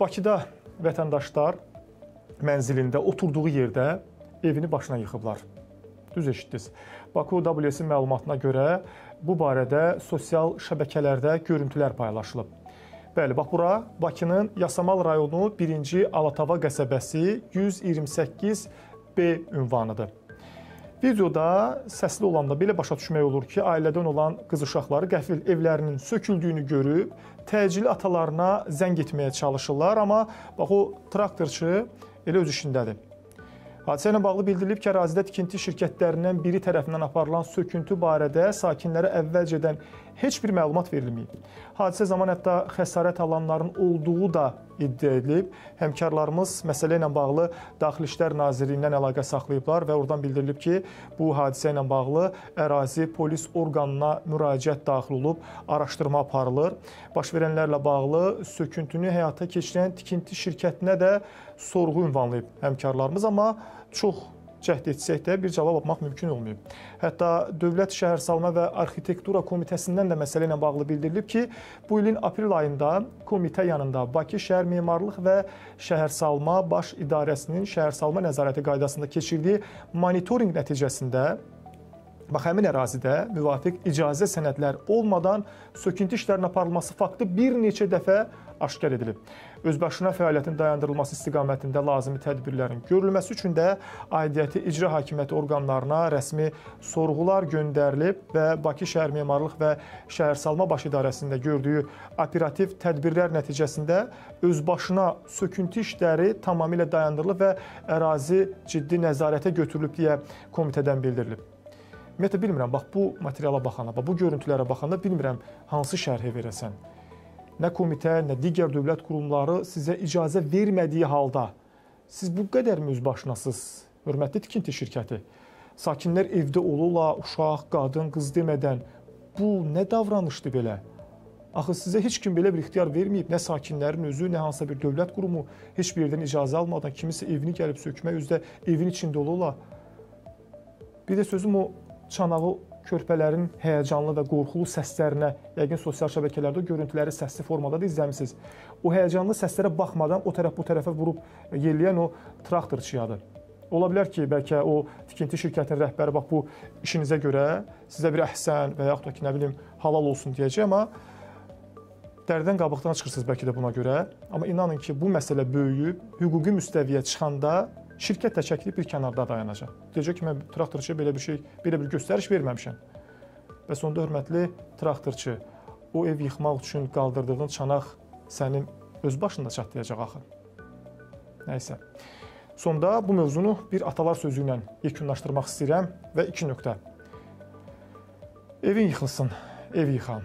Bakıda vətəndaşlar mənzilində oturduğu yerdə evini başına yıxıblar. Düz eşitdiniz. Baku WS məlumatına görə bu barədə sosial şəbəkələrdə görüntülər paylaşılıb. Bəli, bax bura Bakının Yasamal rayonu 1-ci Alatava qəsəbəsi 128B ünvanıdır. Videoda səsli olanda belə başa düşmək olur ki, ailədən olan qız uşaqları qəfil evlərinin söküldüyünü görüb təcili atalarına zəng etməyə çalışırlar, amma bax o traktorçu elə öz işindədir. Hadisə ilə bağlı bildirilib ki, ərazidə tikinti şirkətlərindən biri tərəfindən aparılan söküntü barədə sakinlərə əvvəlcədən heç bir məlumat verilməyib. Hadisə zamanı hətta xəsarət alanların olduğu da iddia edilib. Həmkarlarımız məsələ ilə bağlı Daxili İşlər Nazirliyindən əlaqə saxlayıblar və oradan bildirilib ki, bu hadisə ilə bağlı ərazi polis orqanına müraciət daxil olub, araşdırma aparılır. Baş verənlərlə bağlı söküntünü həyata keçirən tikinti şirkətinə də sorğu ünvanlayıb həmkarlarımız, amma çox cəhd etsək də bir cavab tapmaq mümkün olmayıb. Hətta Dövlət Şəhərsalma və Arxitektura Komitəsindən də məsələ ilə bağlı bildirilib ki, bu ilin aprel ayında komitə yanında Bakı Şəhər Memarlıq və Şəhərsalma Baş İdarəsinin şəhərsalma nəzarəti qaydasında keçirdiyi monitorinq nəticəsində Bax həmin ərazidə müvafiq icazə sənədlər olmadan söküntü işlərinin aparılması faktı bir neçə dəfə aşkar edilib. Özbaşına fəaliyyətin dayandırılması istiqamətində lazımi tədbirlərin görülməsi üçün də aidiyyəti icra hakimiyyəti orqanlarına rəsmi sorğular göndərilib və Bakı şəhər memarlıq və şəhərsalma baş idarəsində gördüyü operativ tədbirlər nəticəsində özbaşına söküntü işləri tamamilə dayandırılıb və ərazi ciddi nəzarətə götürülüb deyə komitədən bildirilib. Ümumiyyətlə bilmirəm, bax bu materiala baxanda, bax bu görüntülərə baxanda bilmirəm hansı şərhi verəsən. Nə komitə, nə digər dövlət qurumları sizə icazə vermədiyi halda siz bu qədər müzbaşınasız, hörmətli tikinti şirkəti. Sakinlər evdə olurlar, uşaq, qadın, qız demədən bu nə davranışdır belə? Axı sizə heç kim belə bir ixtiyar verməyib, nə sakinlərin özü, nə hansısa bir dövlət qurumu heç bir yerdən icazə almadan kimisə evini gəlib sökmək üzrə evin içində olurlar. Bir də sözüm o çanağı körpələrin həyəcanlı və qorxulu səslərinə, yəqin sosial şəbəkələrdə görüntüləri səsli formada da izləmisiniz. O həyəcanlı səslərə baxmadan o tərəf bu tərəfə vurub yelləyən o traktorçuyadır. Ola bilər ki, bəlkə o tikinti şirkətinin rəhbəri bax bu işinizə görə sizə bir əhsən və yaxud da ki, nə bilim, halal olsun deyəcək, amma dərdən qabıqdan çıxırsınız bəlkə də buna görə. Amma inanın ki, bu məsələ böyüyüb, hüquqi müstəviyə çıxanda şirkət çəkilib bir kənarda dayanacaq. Deyəcək ki, mən traktorçuya belə bir şey, belə bir göstəriş verməmişəm. Və sonda hörmətli traktorçu, o ev yıxmaq üçün qaldırdığın çanaq sənin öz başında çatlayacaq axı. Nəysə. Sonda bu mövzunu bir atalar sözü ilə yekunlaşdırmaq istəyirəm və 2 nöqtə. Evin yıxılsın, ev yıxan.